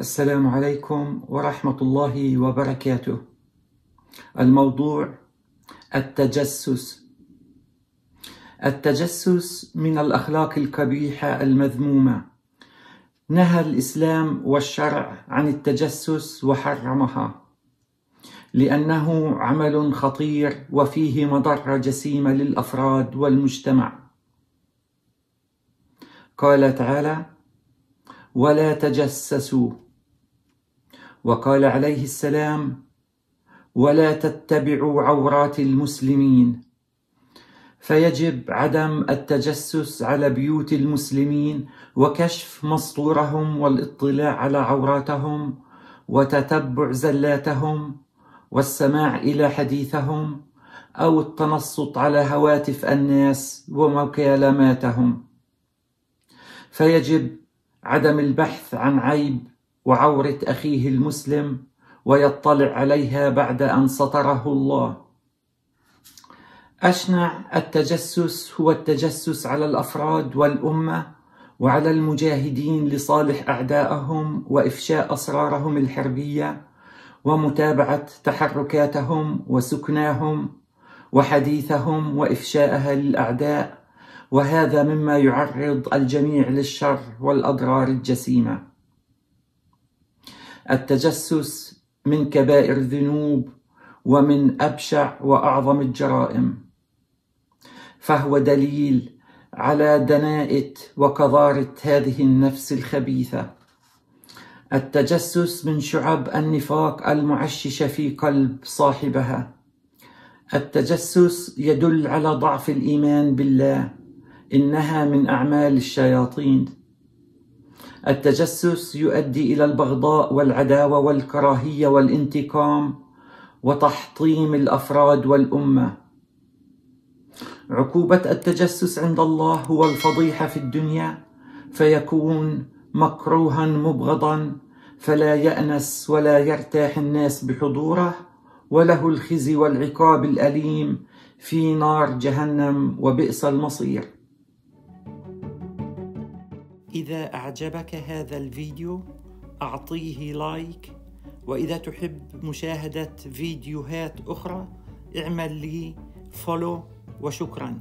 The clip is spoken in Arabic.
السلام عليكم ورحمة الله وبركاته. الموضوع التجسس. التجسس من الأخلاق القبيحة المذمومة. نهى الإسلام والشرع عن التجسس وحرمها، لأنه عمل خطير وفيه مضرة جسيمة للأفراد والمجتمع. قال تعالى: ولا تجسسوا وقال عليه السلام ولا تتبعوا عورات المسلمين. فيجب عدم التجسس على بيوت المسلمين وكشف مسطورهم والاطلاع على عوراتهم وتتبع زلاتهم والسماع إلى حديثهم أو التنصت على هواتف الناس ومكالماتهم فيجب عدم البحث عن عيب وعورة أخيه المسلم ويطلع عليها بعد أن سطره الله. أشنع التجسس هو التجسس على الأفراد والأمة وعلى المجاهدين لصالح أعدائهم وإفشاء أسرارهم الحربية ومتابعة تحركاتهم وسكناهم وحديثهم وإفشاءها للأعداء وهذا مما يعرض الجميع للشر والأضرار الجسيمة التجسس من كبائر الذنوب ومن أبشع وأعظم الجرائم. فهو دليل على دناءة وقذارة هذه النفس الخبيثة. التجسس من شعب النفاق المعششة في قلب صاحبها. التجسس يدل على ضعف الإيمان بالله إنها من أعمال الشياطين. التجسس يؤدي إلى البغضاء والعداوة والكراهية والانتقام وتحطيم الأفراد والأمة. عقوبة التجسس عند الله هو الفضيحة في الدنيا فيكون مكروها مبغضا فلا يأنس ولا يرتاح الناس بحضوره وله الخزي والعقاب الأليم في نار جهنم وبئس المصير. إذا أعجبك هذا الفيديو أعطيه like. وإذا تحب مشاهدة فيديوهات أخرى اعمل لي follow وشكراً.